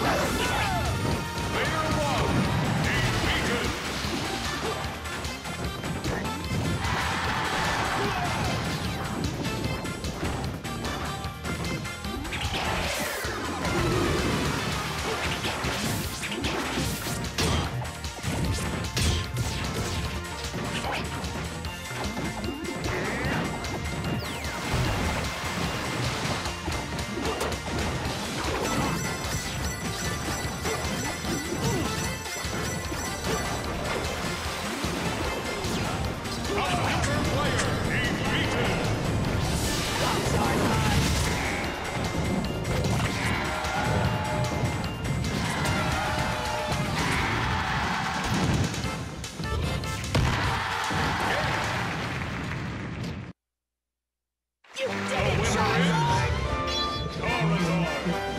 Let's go. did it, Charizard! Charizard!